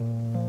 Mm-hmm.